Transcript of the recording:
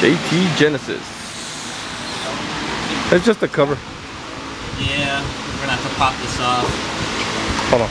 JT Genesis. It's just a cover. Yeah, we're gonna have to pop this off. Hold on.